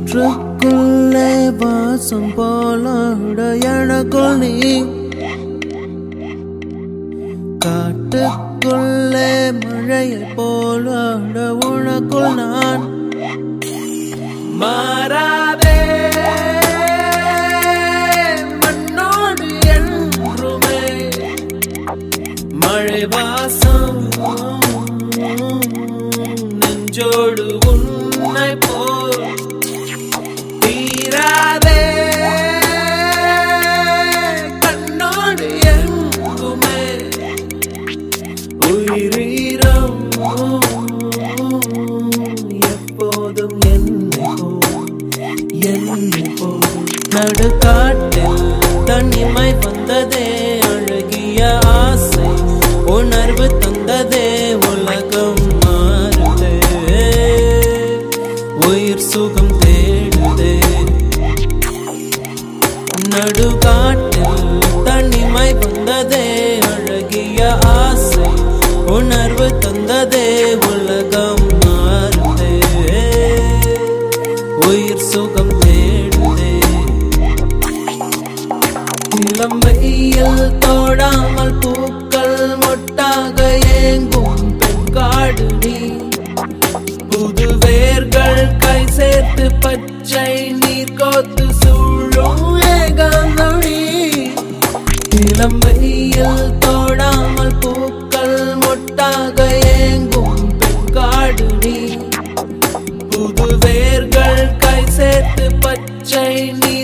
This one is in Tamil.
காற்றுக்குள்ளே வாசம் போலாட எனக்குள் நீ. காட்டுக்குள்ளே மழையை போலாட உனக்குள் நான். மழை வாசம் நெஞ்சோடு உன்னை போல் தீராதே கண்ணோடு எங்குமே உயிரீரம். எப்போதும் என்னை போல் என்னை போல். நடுக்காட்டில் தனிமை வந்ததே. அழகிய ஆசை உணர்வு தந்ததே உலகம் மாறுதே. உயிர் சுகம் தேடுதே. நடுகாட்டில் தனிமை வந்ததே அழகிய ஆசை. உணர்வு தந்ததே உலகம் மாறுதே. உயிர் சுகம் தேடுதே. இளம் வெயில் தோடாமல் பூ காத்து பச்சை நீர் கோத்து சூழும் ஏகாந்தொழி இளம் வெயில் தோடாமல் பூக்கள் மொட்டாக ஏங்கும் பெண்காடு நீ. புது வேர்கள் கை சேர்த்து பச்சை நீர்